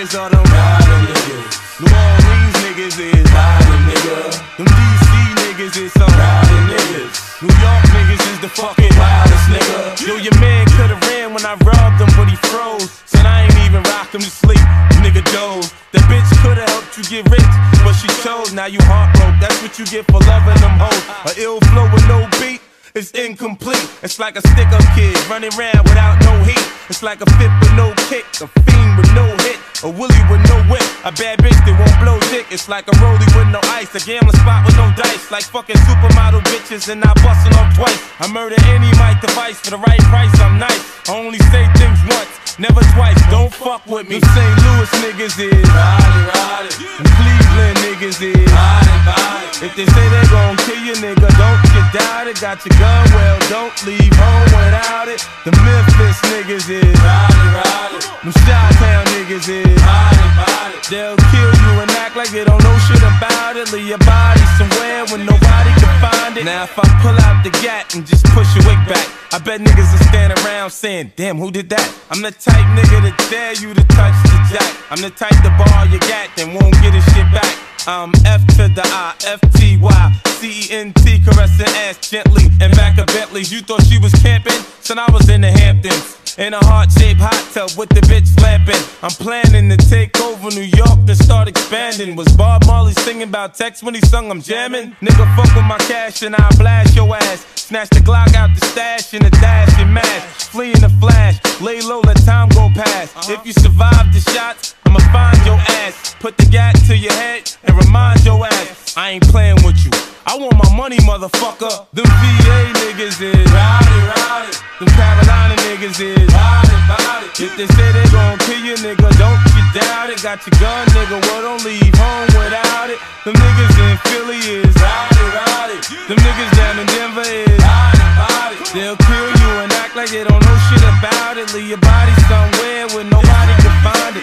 niggas are them riding niggas. New Orleans niggas is riding niggas. Them DC niggas is some riding niggas. New York niggas is the fucking wildest nigga. Yo, your man could've ran when I robbed him, but he froze. Said I ain't even rock him to sleep. Nigga dove. That bitch could've helped you get rich, but she chose. Now you heartbroken. That's what you get for loving them hoes. A ill flow with no beat. It's incomplete. It's like a stick up kid running around without no heat. It's like a fit with no kick, a fiend with no hit, a willie with no whip, a bad bitch that won't blow dick. It's like a rollie with no ice, a gambling spot with no dice. Like fucking supermodel bitches and I busting off twice. I murder any mic device for the right price. I'm nice. I only say things once, never twice. Don't fuck with me. Them St. Louis niggas is ride it, ride it. Them Cleveland niggas is it, it. If they say they gon' kill you, nigga, don't get doubted. Got your gun, well, don't leave home without it. The Memphis niggas is ride it, ride. Them Chi-Town niggas is ride it. They'll kill you and act like they don't know shit about it. Leave your body somewhere when nobody can find it. Now if I pull out the gat and just push your wig back, I bet niggas will stand around saying, damn, who did that? I'm the type nigga to dare you to touch the jack. I'm the type to ball your gat, then won't get his shit back. I'm F to the I, F T Y, C E N T, caressing ass gently. And back of Bentleys, you thought she was camping? Son, I was in the Hamptons. In a heart shaped hot tub with the bitch flapping. I'm planning to take over New York, then start expanding. Was Bob Marley singing about text when he sung I'm jamming? Nigga, fuck with my cash and I'll blast your ass. Snatch the Glock out the stash and the dash and mash. Past. If you survive the shots, I'ma find your ass. Put the gat to your head and remind your ass. I ain't playing with you. I want my money, motherfucker. Them VA niggas is rowdy, rowdy. Them Carolina niggas is rowdy, rowdy. If they say they gon' kill you, nigga, don't you doubt it. Got your gun, nigga, well, don't leave home without it. Them niggas in Philly is rowdy, rowdy. Them niggas down in Denver is rowdy, rowdy. They'll kill you and act like they don't know shit about it. Leave your body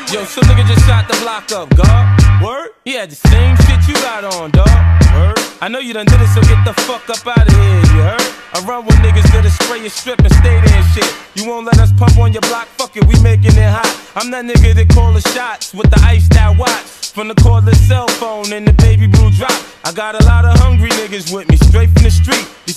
Yo, some nigga just shot the block up, God. Word? He had the same shit you got on, dog. Word? I know you done did it, so get the fuck up out of here, you heard? I run with niggas that'll spray your strip and stay there and shit. You won't let us pump on your block, fuck it, we making it hot. I'm that nigga that call the shots with the ice out watch. From the cordless cell phone and the baby blue drop. I got a lot of hungry niggas with me,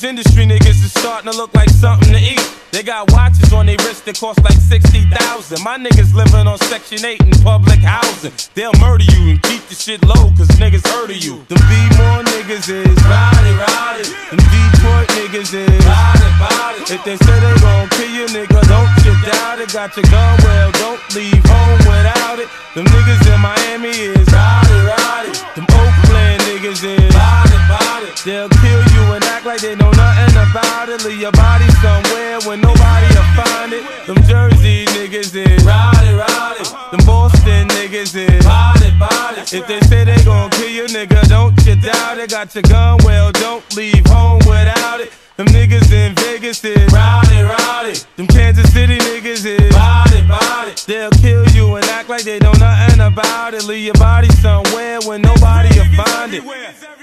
These industry niggas is starting to look like something to eat. They got watches on their wrists that cost like 60,000. My niggas living on Section 8 in public housing. They'll murder you and keep the shit low, cause niggas heard of you. Them B-more niggas is rowdy, rowdy. Them Detroit niggas is rowdy, rowdy. If they say they gon' kill you, nigga, don't you doubt it. Got your gun, well, don't leave home without it. Them niggas in Miami is rowdy, rowdy. Them Oakland niggas is rowdy, rowdy. They'll kill you act like they know nothing about it. Leave your body somewhere where nobody will find it. Them Jersey niggas is rowdy, rowdy. Them Boston niggas is rowdy, rowdy. If they say they gon' kill you, nigga, don't you doubt it. Got your gun, well, don't leave home without it. Them niggas in Vegas is rowdy, rowdy. Them Kansas City niggas is rowdy, rowdy. They'll kill you and act like they know nothing about it. Leave your body somewhere where nobody will find it.